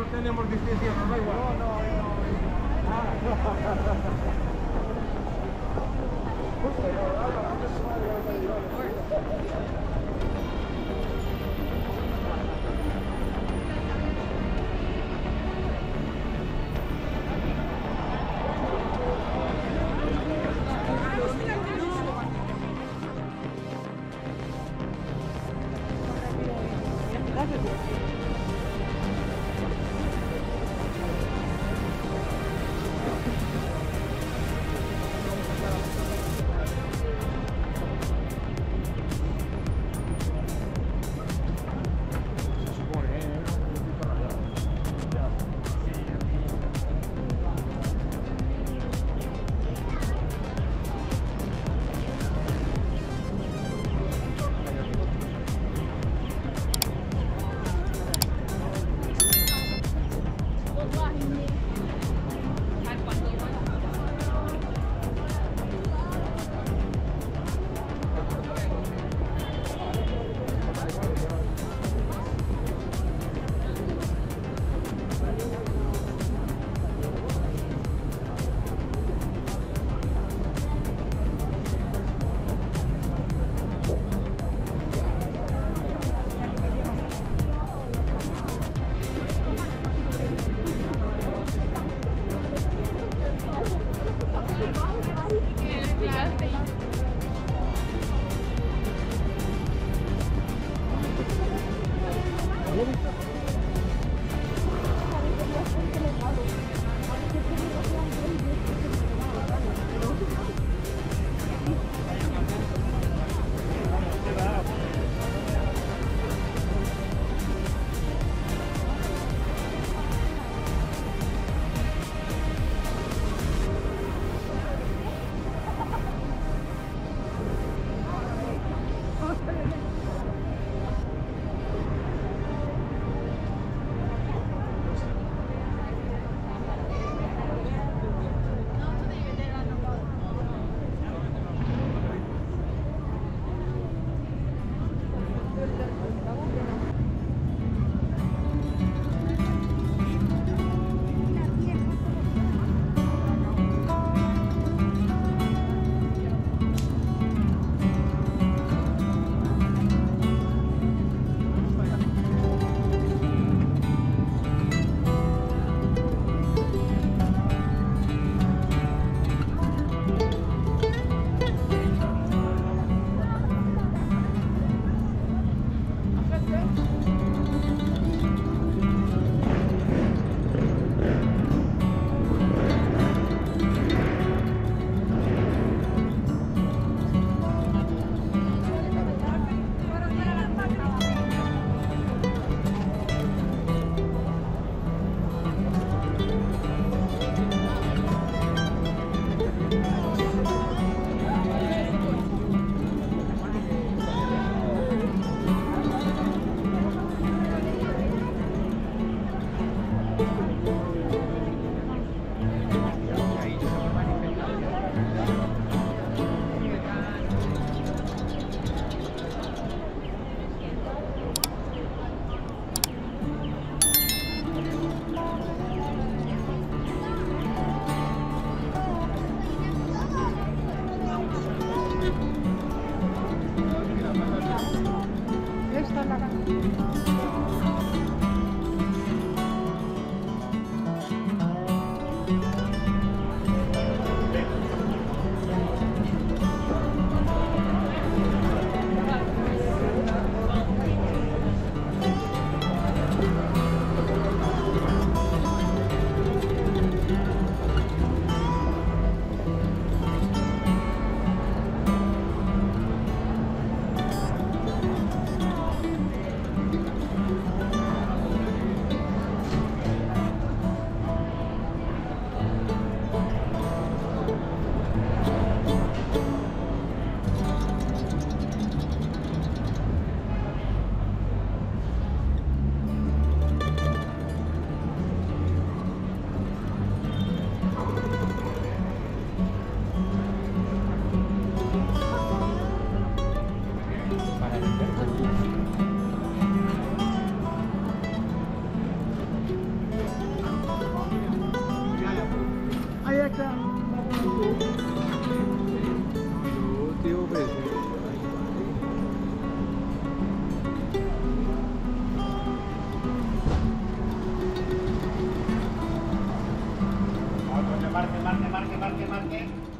no tenemos distancia, nos da igual. No, no, se marque, marque, marque, marque, marque.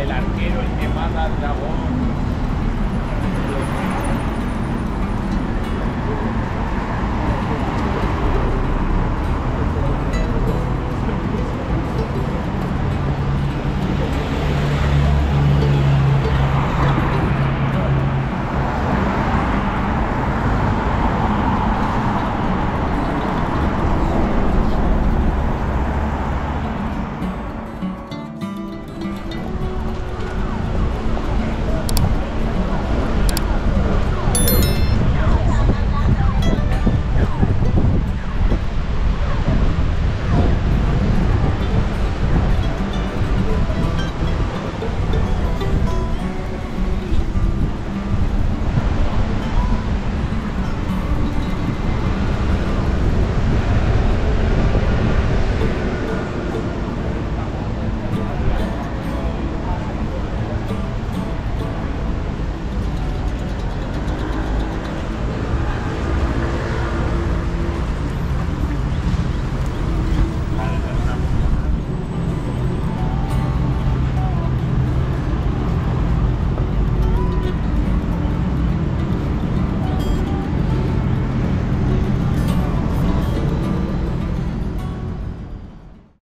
el arquero, el que mata al dragón.